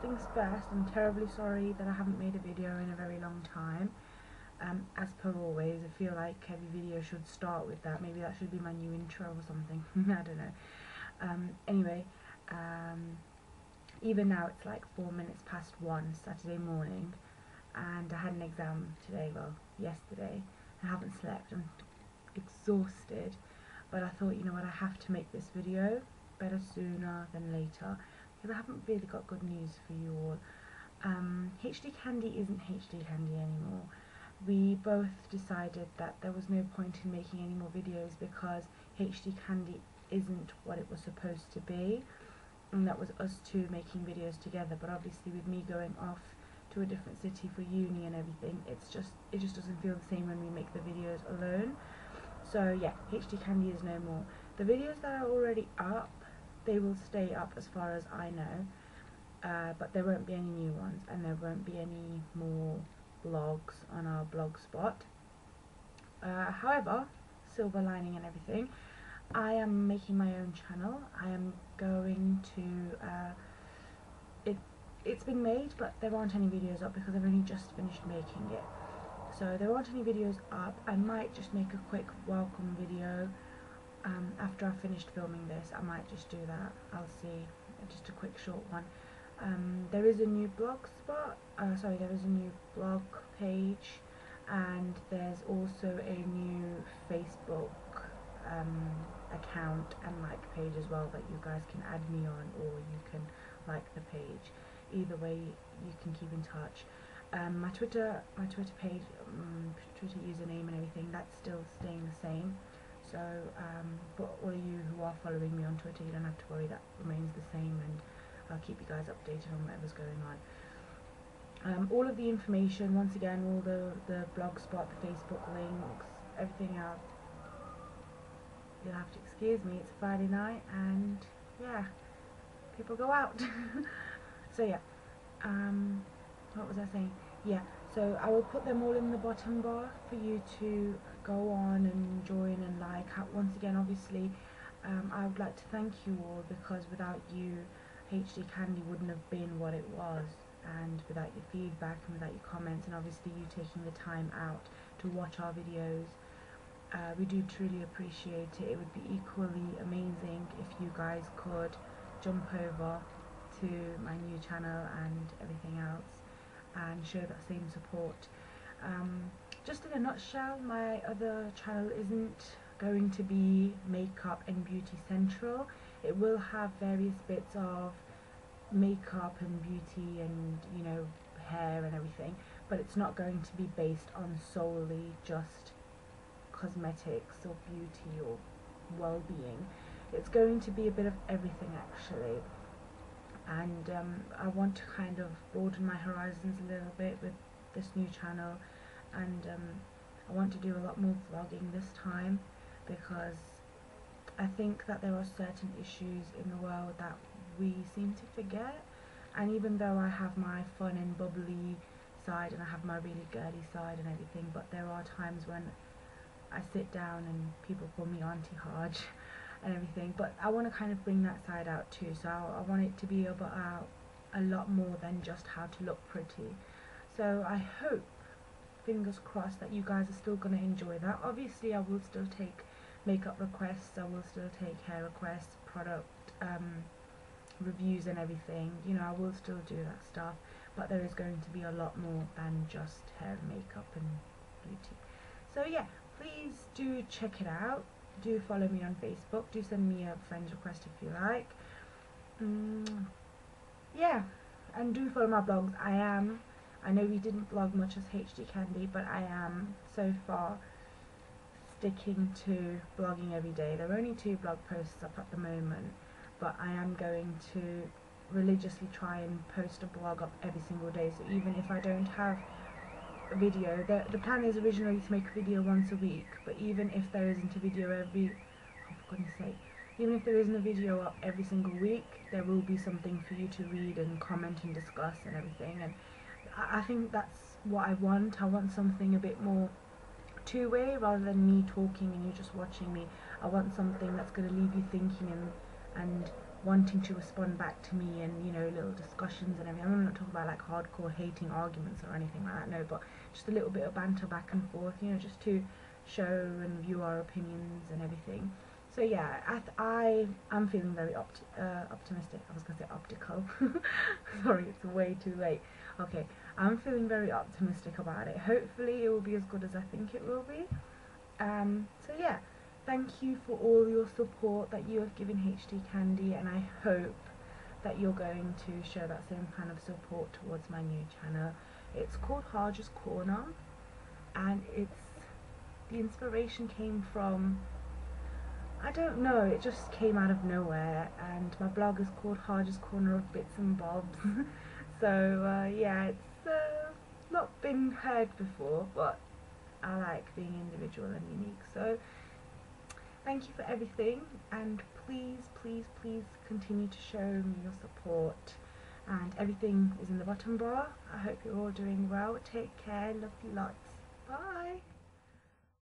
things first, I'm terribly sorry that I haven't made a video in a very long time. Um, as per always, I feel like every video should start with that. Maybe that should be my new intro or something. I don't know. Um, anyway, um, even now it's like four minutes past one Saturday morning, and I had an exam today. Well, yesterday. I haven't slept. I'm exhausted, but I thought, you know what, I have to make this video better sooner than later because I haven't really got good news for you all. Um, HD Candy isn't HD Candy anymore. We both decided that there was no point in making any more videos because HD Candy isn't what it was supposed to be and that was us two making videos together but obviously with me going off to a different city for uni and everything it's just it just doesn't feel the same when we make the videos alone so yeah HD Candy is no more the videos that are already up they will stay up as far as I know uh, but there won't be any new ones and there won't be any more blogs on our blog spot. Uh, however silver lining and everything I am making my own channel. I am going to uh, it it's been made but there aren't any videos up because I've only just finished making it. So there aren't any videos up. I might just make a quick welcome video um, after I've finished filming this I might just do that. I'll see. Just a quick short one. Um, there is a new blog spot uh, sorry there is a new blog page and there's also a new Facebook um, account and like page as well that you guys can add me on or you can like the page. Either way you can keep in touch. Um, my Twitter my Twitter page um, Twitter username and everything that's still staying the same so um, but all of you who are following me on Twitter you don't have to worry that remains the same and I'll keep you guys updated on whatever's going on um, all of the information once again all the the blog spot the Facebook links everything else you'll have to excuse me, it's Friday night and yeah, people go out. so yeah, um, what was I saying? Yeah, so I will put them all in the bottom bar for you to go on and join and like. Once again, obviously, um, I would like to thank you all because without you, HD Candy wouldn't have been what it was and without your feedback and without your comments and obviously you taking the time out to watch our videos uh, we do truly appreciate it. It would be equally amazing if you guys could jump over to my new channel and everything else and show that same support. Um, just in a nutshell, my other channel isn't going to be makeup and beauty central. It will have various bits of makeup and beauty and you know hair and everything but it's not going to be based on solely just cosmetics or beauty or well-being. It's going to be a bit of everything actually and um, I want to kind of broaden my horizons a little bit with this new channel and um, I want to do a lot more vlogging this time because I think that there are certain issues in the world that we seem to forget. And even though I have my fun and bubbly side and I have my really girly side and everything but there are times when I sit down and people call me Auntie Haj and everything but I want to kind of bring that side out too so I, I want it to be about a lot more than just how to look pretty. So I hope fingers crossed that you guys are still going to enjoy that. Obviously I will still take makeup requests I will still take hair requests product um, reviews and everything you know I will still do that stuff but there is going to be a lot more than just hair makeup and beauty. So yeah please do check it out. Do follow me on Facebook. Do send me a friend's request if you like. Mm, yeah, and do follow my blogs. I am, I know we didn't blog much as HD Candy, but I am so far sticking to blogging every day. There are only two blog posts up at the moment, but I am going to religiously try and post a blog up every single day. So even if I don't have video. The, the plan is originally to make a video once a week, but even if there isn't a video every, oh for goodness sake, even if there isn't a video up every single week, there will be something for you to read and comment and discuss and everything. And I, I think that's what I want. I want something a bit more two-way rather than me talking and you just watching me. I want something that's going to leave you thinking and, and wanting to respond back to me and you know little discussions and everything. I'm not talking about like hardcore hating arguments or anything like that. No, but just a little bit of banter back and forth. You know, just to show and view our opinions and everything. So yeah, I am feeling very opti uh, optimistic. I was gonna say optical. Sorry, it's way too late. Okay, I'm feeling very optimistic about it. Hopefully, it will be as good as I think it will be. Um, so yeah thank you for all your support that you have given HD Candy and I hope that you're going to show that same kind of support towards my new channel. It's called Harjj's Corner and it's the inspiration came from I don't know, it just came out of nowhere and my blog is called Harjj's Corner of Bits and Bobs so uh, yeah it's uh, not been heard before but I like being individual and unique so thank you for everything and please please please continue to show me your support. And everything is in the bottom bar. I hope you're all doing well. Take care. Love you lots. Bye